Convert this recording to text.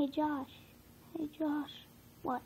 Hey Josh. Hey Josh. What?